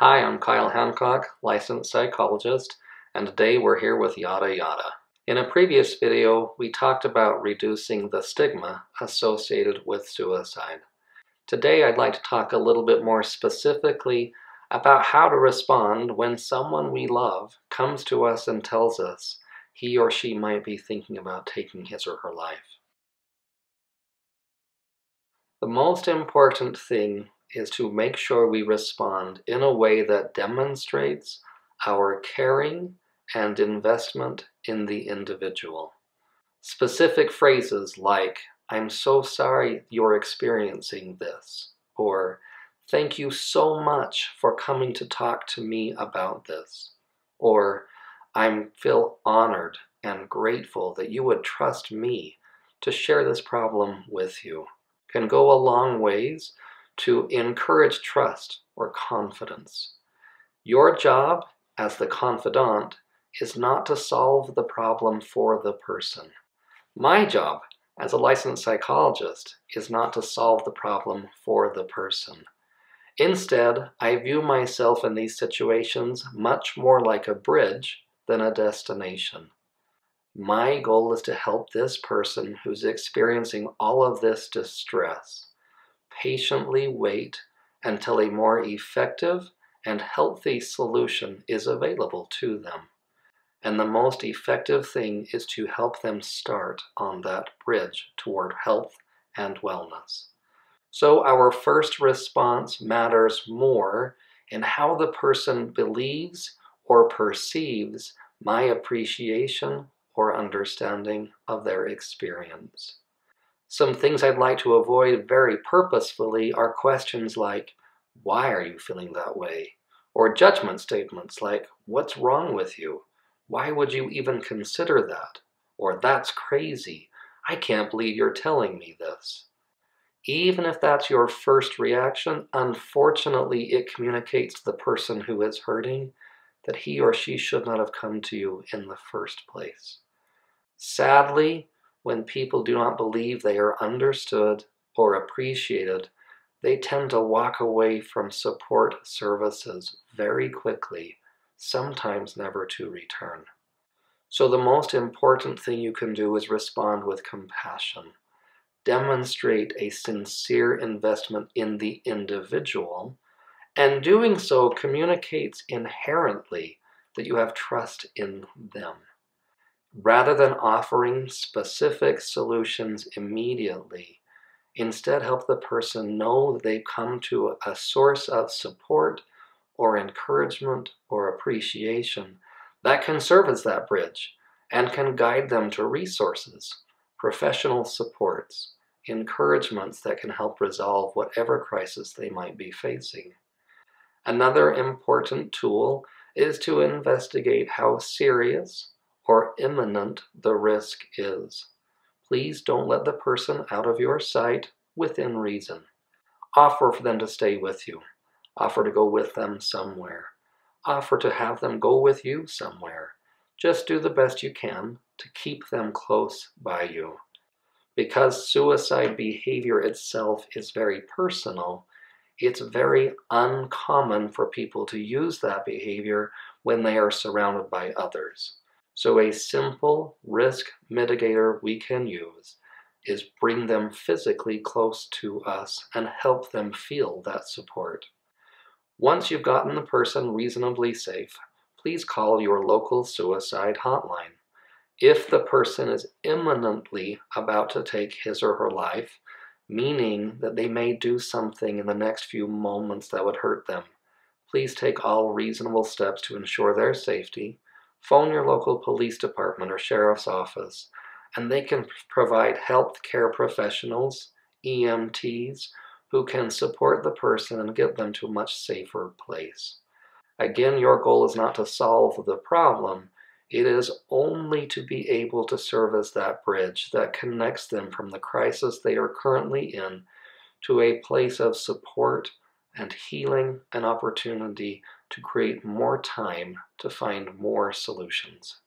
Hi, I'm Kyle Hancock, licensed psychologist, and today we're here with Yada Yada. In a previous video, we talked about reducing the stigma associated with suicide. Today, I'd like to talk a little bit more specifically about how to respond when someone we love comes to us and tells us he or she might be thinking about taking his or her life. The most important thing is to make sure we respond in a way that demonstrates our caring and investment in the individual. Specific phrases like, I'm so sorry you're experiencing this, or thank you so much for coming to talk to me about this, or I feel honored and grateful that you would trust me to share this problem with you, can go a long ways to encourage trust or confidence. Your job as the confidant is not to solve the problem for the person. My job as a licensed psychologist is not to solve the problem for the person. Instead, I view myself in these situations much more like a bridge than a destination. My goal is to help this person who's experiencing all of this distress patiently wait until a more effective and healthy solution is available to them. And the most effective thing is to help them start on that bridge toward health and wellness. So, our first response matters more in how the person believes or perceives my appreciation or understanding of their experience. Some things I'd like to avoid very purposefully are questions like, why are you feeling that way? Or judgment statements like, what's wrong with you? Why would you even consider that? Or that's crazy. I can't believe you're telling me this. Even if that's your first reaction, unfortunately, it communicates to the person who is hurting that he or she should not have come to you in the first place. Sadly, when people do not believe they are understood or appreciated, they tend to walk away from support services very quickly, sometimes never to return. So, the most important thing you can do is respond with compassion. Demonstrate a sincere investment in the individual, and doing so communicates inherently that you have trust in them. Rather than offering specific solutions immediately, instead help the person know that they've come to a source of support or encouragement or appreciation that can serve as that bridge and can guide them to resources, professional supports, encouragements that can help resolve whatever crisis they might be facing. Another important tool is to investigate how serious or imminent the risk is. Please don't let the person out of your sight within reason. Offer for them to stay with you. Offer to go with them somewhere. Offer to have them go with you somewhere. Just do the best you can to keep them close by you. Because suicide behavior itself is very personal, it's very uncommon for people to use that behavior when they are surrounded by others. So a simple risk mitigator we can use is bring them physically close to us and help them feel that support. Once you've gotten the person reasonably safe, please call your local suicide hotline. If the person is imminently about to take his or her life, meaning that they may do something in the next few moments that would hurt them, please take all reasonable steps to ensure their safety phone your local police department or sheriff's office, and they can provide health care professionals, EMTs, who can support the person and get them to a much safer place. Again, your goal is not to solve the problem, it is only to be able to serve as that bridge that connects them from the crisis they are currently in to a place of support and healing an opportunity to create more time to find more solutions.